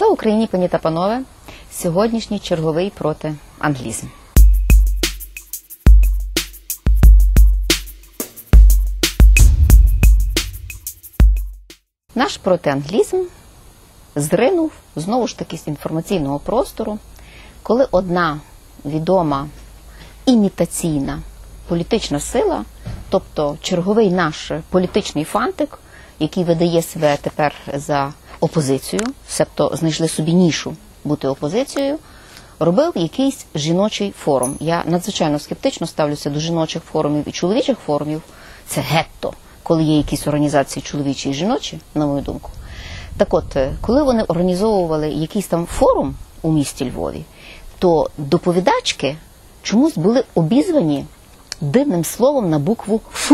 Слава Україні, пані та панове! Сьогоднішній черговий проти англізм. Наш протианглізм зринув знову ж таки з інформаційного простору, коли одна відома імітаційна політична сила, тобто черговий наш політичний фантик, який видає себе тепер за опозицію, себто знайшли собі нішу бути опозицією, робив якийсь жіночий форум. Я надзвичайно скептично ставлюся до жіночих форумів і чоловічих форумів. Це гетто, коли є якісь організації чоловічі і жіночі, на мою думку. Так от, е, коли вони організовували якийсь там форум у місті Львові, то доповідачки чомусь були обізвані дивним словом на букву Ф.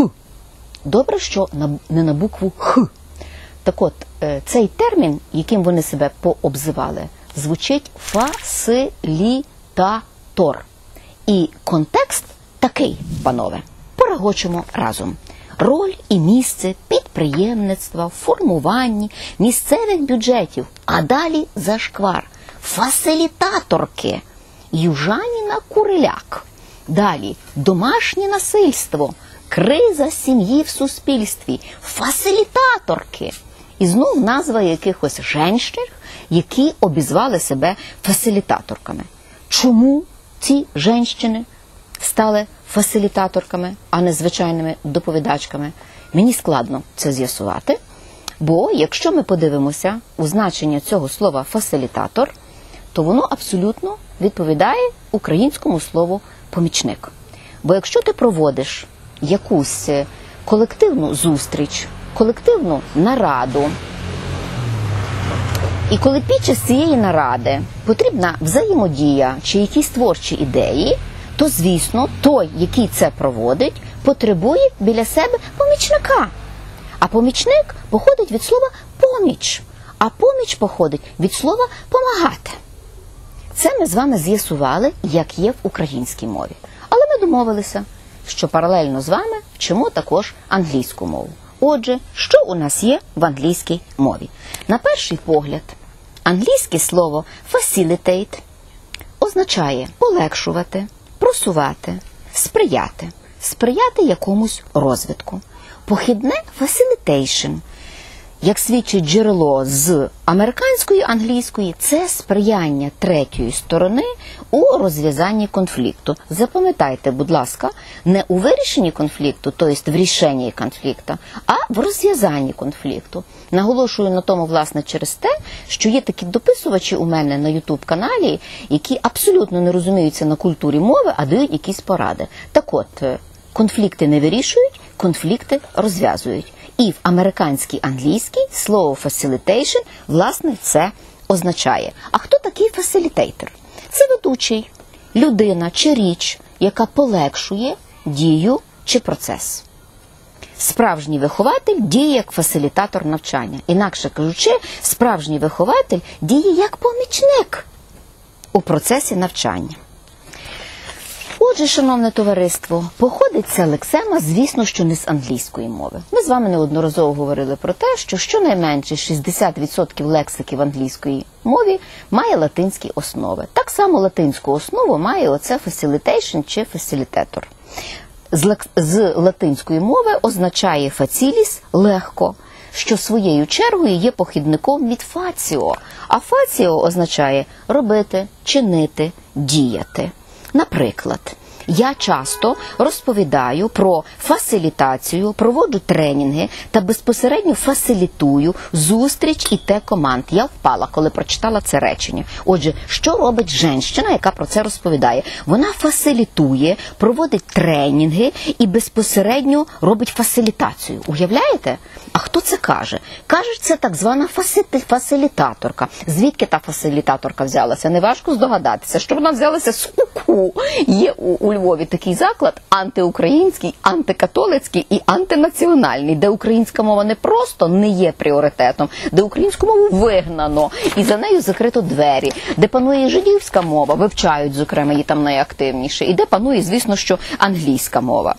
Добре, що не на букву Х. Так от, е, цей термін, яким вони себе пообзивали, звучить фасилітатор. І контекст такий, панове, порагочимо разом. Роль і місце підприємництва в формуванні місцевих бюджетів, а далі зашквар, фасилітаторки, Южаніна Куриляк. Далі домашнє насильство, криза сім'ї в суспільстві, фасилітаторки. І знов назва якихось женщин, які обізвали себе фасилітаторками. Чому ці женщини стали фасилітаторками, а не звичайними доповідачками? Мені складно це з'ясувати. Бо якщо ми подивимося у значення цього слова фасилітатор, то воно абсолютно відповідає українському слову помічник. Бо якщо ти проводиш якусь е, колективну зустріч, колективну нараду, і коли під час цієї наради потрібна взаємодія чи якісь творчі ідеї, то звісно той, який це проводить, потребує біля себе помічника. А помічник походить від слова поміч, а поміч походить від слова помагати. Це ми з вами з'ясували, як є в українській мові. Але ми домовилися, що паралельно з вами вчимо також англійську мову. Отже, що у нас є в англійській мові? На перший погляд, англійське слово facilitate означає полегшувати, просувати, сприяти, сприяти якомусь розвитку. Похідне facilitation – як свідчить джерело з американської англійської, це сприяння третьої сторони у розв'язанні конфлікту. Запам'ятайте, будь ласка, не у вирішенні конфлікту, тобто в рішенні конфлікту, а в розв'язанні конфлікту. Наголошую на тому, власне, через те, що є такі дописувачі у мене на Ютуб каналі, які абсолютно не розуміються на культурі мови, а дають якісь поради. Так от, е, конфлікти не вирішують, конфлікти розв'язують. І в американській англійській слово facilitation, власне, це означає. А хто такий фасилітейтор? Це ведучий, людина чи річ, яка полегшує дію чи процес. Справжній вихователь діє як фасилітатор навчання. Інакше кажучи, справжній вихователь діє як помічник у процесі навчання. Отже, шановне товариство, походить ця лексема, звісно, що не з англійської мови. Ми з вами неодноразово говорили про те, що щонайменше 60% лексики в англійській мові має латинські основи. Так само латинську основу має оце facilitation чи facilitator. З, з латинської мови означає фаціліс легко, що своєю чергою є похідником від фаціо, а фаціо означає робити, чинити, діяти. Наприклад, я часто розповідаю про фасилітацію, проводжу тренінги та безпосередньо фасилітую зустріч і те команд. Я впала, коли прочитала це речення. Отже, що робить жінка, яка про це розповідає? Вона фасилітує, проводить тренінги і безпосередньо робить фасилітацію. Уявляєте? А хто це каже? Кажуть, це так звана фасилітаторка. Звідки та фасилітаторка взялася? Неважко здогадатися, що вона взялася з УКУ. Є у, у Львові такий заклад антиукраїнський, антикатолицький і антинаціональний, де українська мова не просто не є пріоритетом, де українську мову вигнано і за нею закрито двері, де панує жидівська мова, вивчають, зокрема, її там найактивніше, і де панує, звісно, що англійська мова.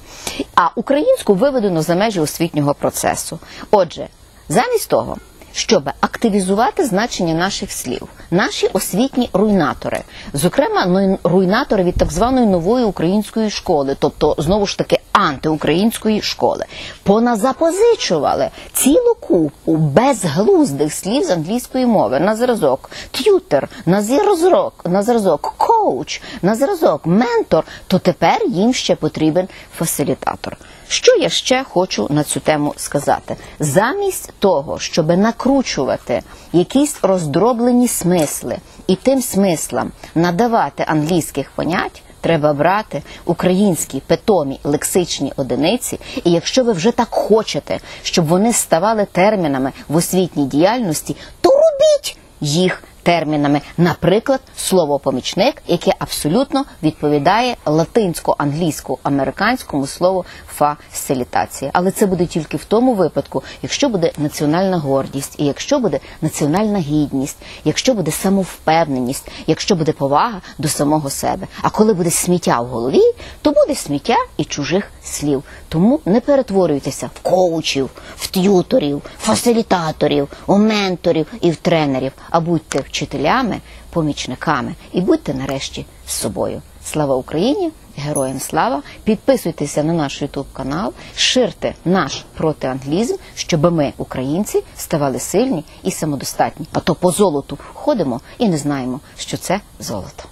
А українську виведено за межі освітнього процесу. Отже, замість того, щоб активізувати значення наших слів, наші освітні руйнатори, зокрема ну, руйнатори від так званої нової української школи, тобто знову ж таки антиукраїнської школи, поназапозичували цілу купу безглуздих слів з англійської мови. На зразок т'ютер, на зразок, на зразок коуч, на зразок ментор, то тепер їм ще потрібен фасилітатор. Що я ще хочу на цю тему сказати? Замість того, щоб накручувати якісь роздроблені смисли і тим смислам надавати англійських понять. Треба брати українські питомі лексичні одиниці, і якщо ви вже так хочете, щоб вони ставали термінами в освітній діяльності, то робіть їх термінами. Наприклад, слово помічник, яке абсолютно відповідає латинсько-англійсько-американському слову фасилітація. Але це буде тільки в тому випадку, якщо буде національна гордість, і якщо буде національна гідність, якщо буде самовпевненість, якщо буде повага до самого себе. А коли буде сміття в голові, то буде сміття і чужих слів. Тому не перетворюйтеся в коучів, в т'юторів, фасилітаторів, у менторів і в тренерів, а будьте вчителями, помічниками і будьте нарешті з собою. Слава Україні! Героям слава! Підписуйтеся на наш Ютуб канал, ширте наш протианглізм, щоб ми, українці, ставали сильні і самодостатні. А то по золоту ходимо і не знаємо, що це золото.